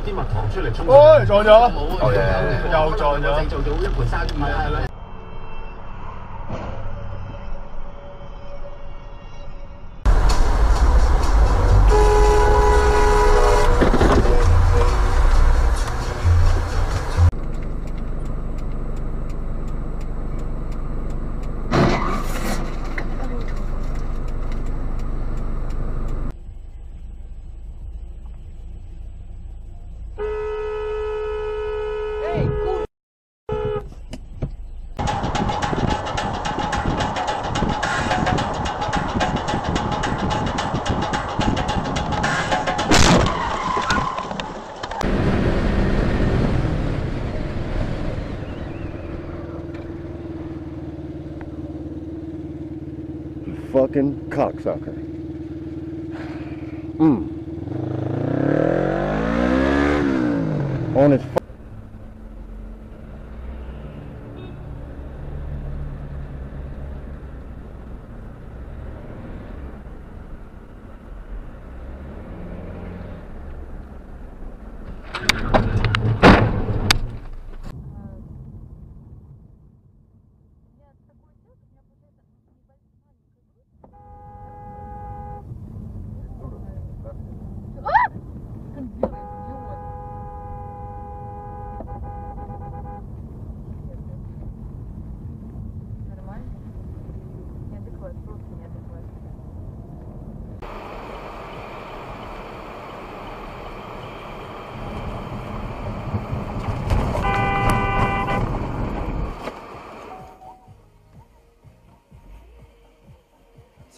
啲蜜糖出嚟沖。喂撞咗冇好嘢啊，又撞咗我製造到一盤生意。係 Fucking cocksucker. Mm. On his.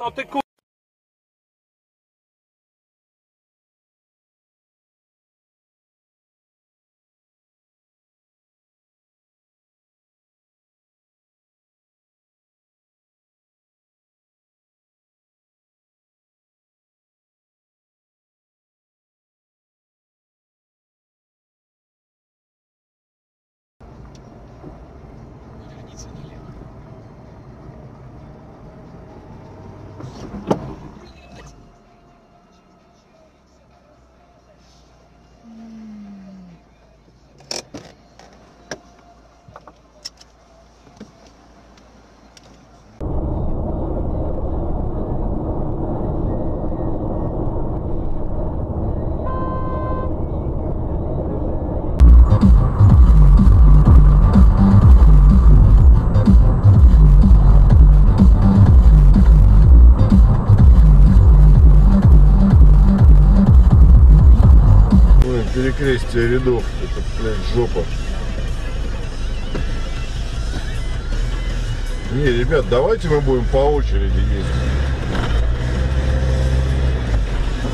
Co ty ku... перекрестие рядов. Это, блин, жопа. Не, ребят, давайте мы будем по очереди ездить.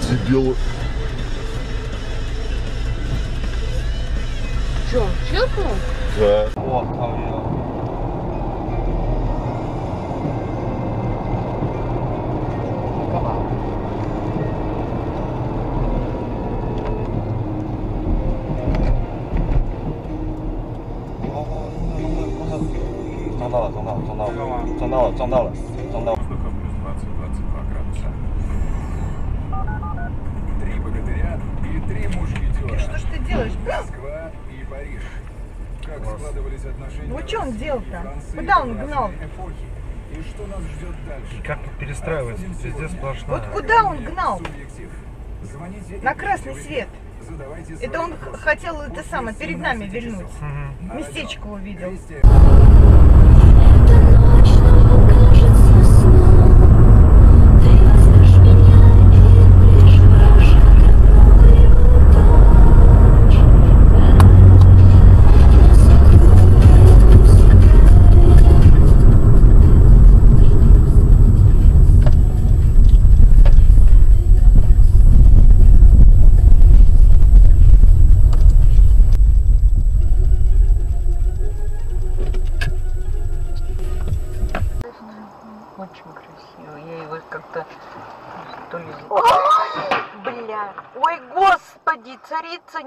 Дебилы. Че, чекнул? Да. О, там я. Три богатыря и три мушкетера. Что ж ты делаешь? Москва и Париж. Как складывались отношения Ну, что он делал-то? Куда он гнал? эпохи? И что нас ждет дальше? Как перестраивается? Везде сплошная. Вот куда он гнал? На красный свет. Это он хотел это самое, перед нами 17 вильнуть. часов. Мгм. На Местечко увидел.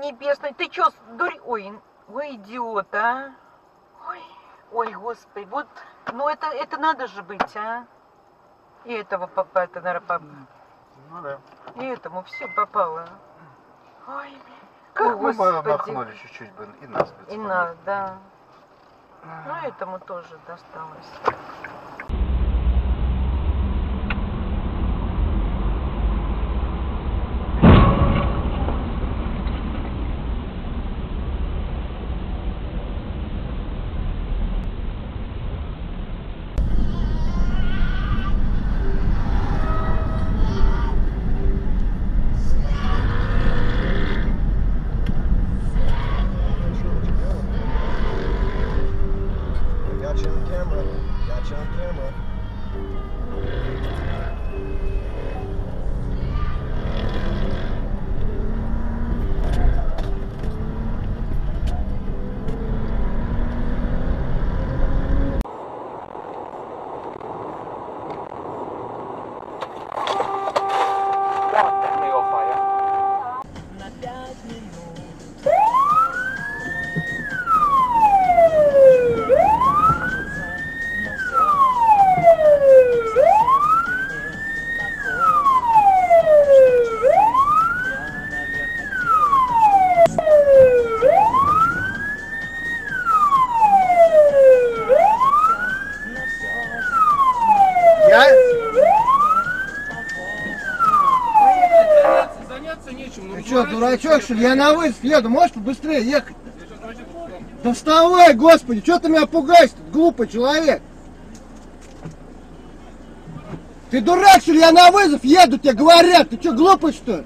Небесная. Ты чё, дури... Ой, ой, идиот, а? Ой, ой, господи, вот... Ну это, это надо же быть, а? И этого папа, это, наверное, папа. Ну да. И этому все попало. Ой, бля. Как Мы бы Господи. махнули чуть-чуть бы и нас бы. И нас, да. Ну, этому тоже досталось. Ли? Я на вызов еду, можешь побыстрее ехать? Да вставай, господи, что ты меня пугаешь, глупый человек? Ты дурак, что ли? Я на вызов еду, тебе говорят. Ты что, глупый, что ли?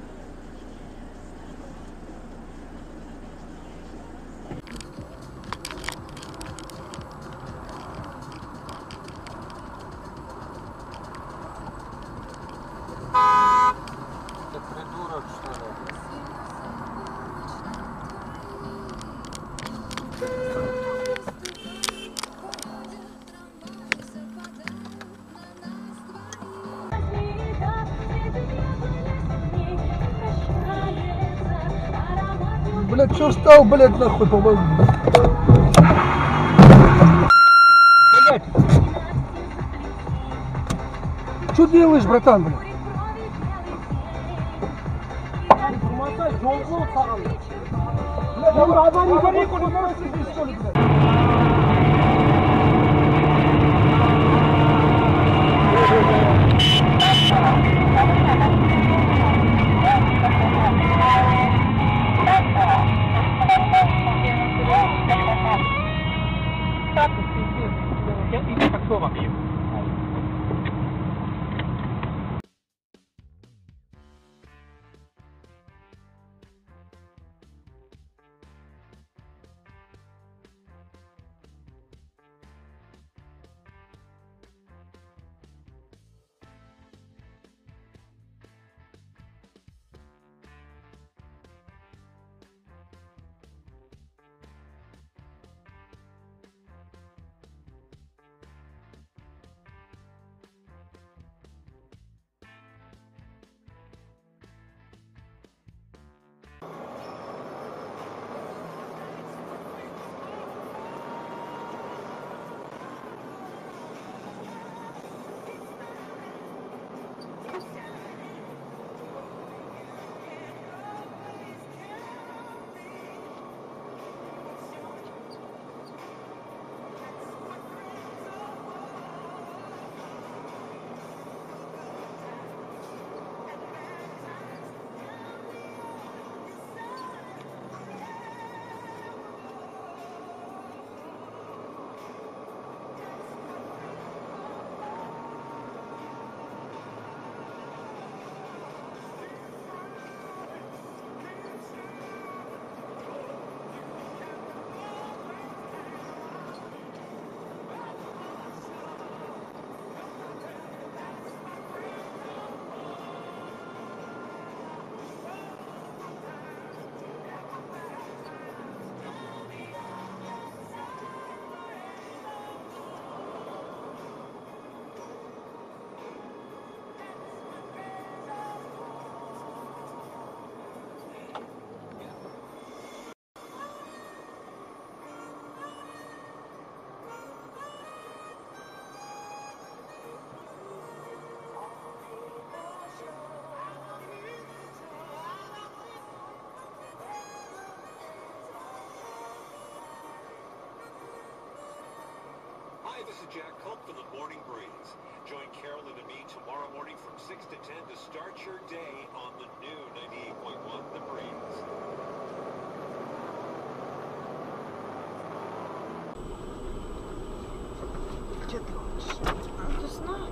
Блядь, что встал, блядь, нахуй, по-моему. Блядь. Что делаешь, братан, блядь? Блядь, аварий, аварий, что ли, блядь? this is Jack Culp from the Morning Breeze. Join Carolyn and me tomorrow morning from 6 to 10 to start your day on the new 98.1 The Breeze. Gdzie plącz?